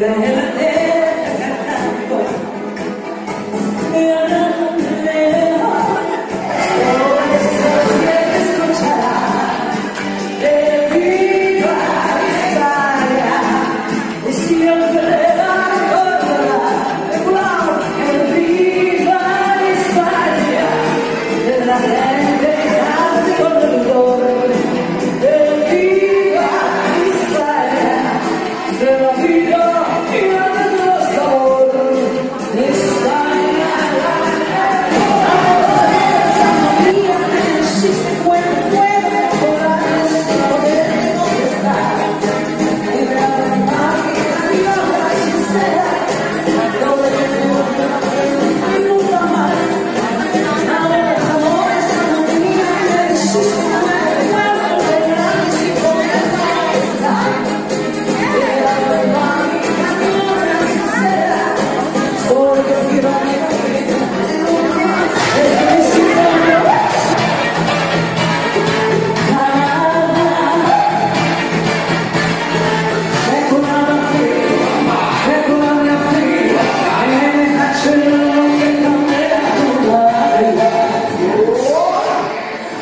the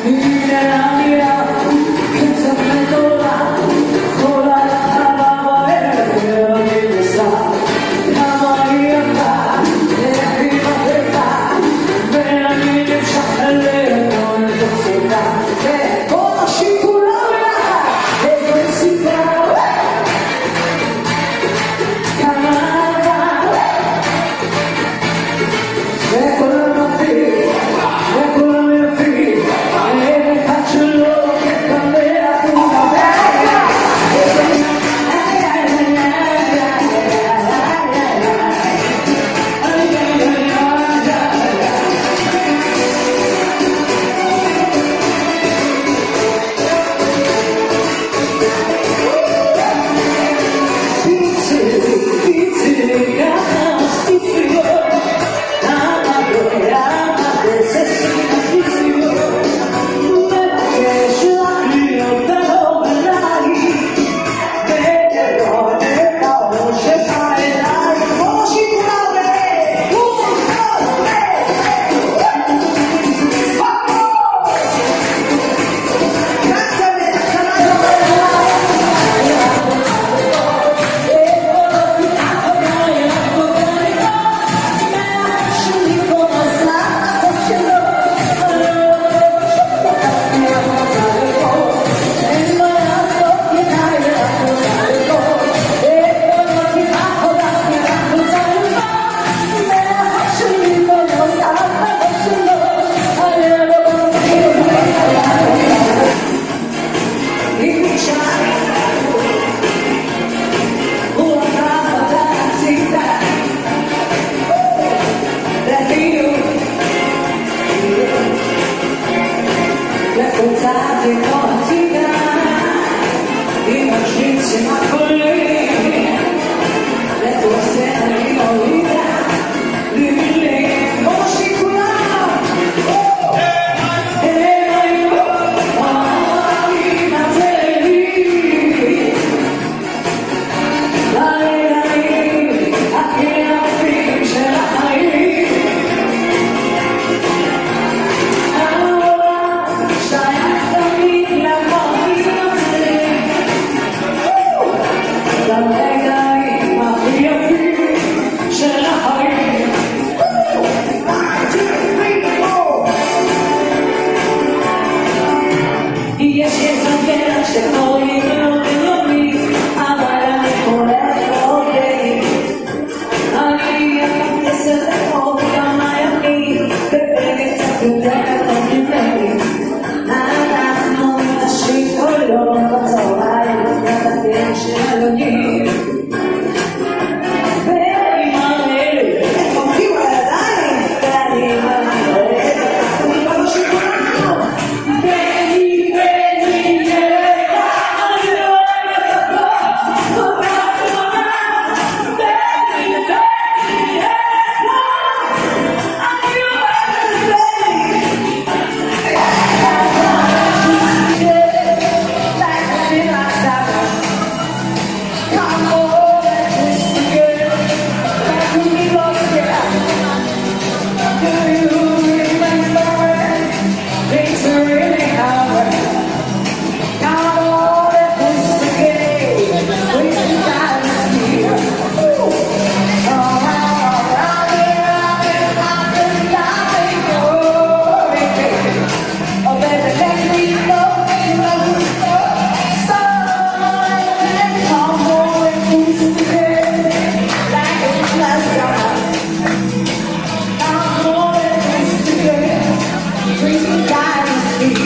Yeah.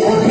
Io,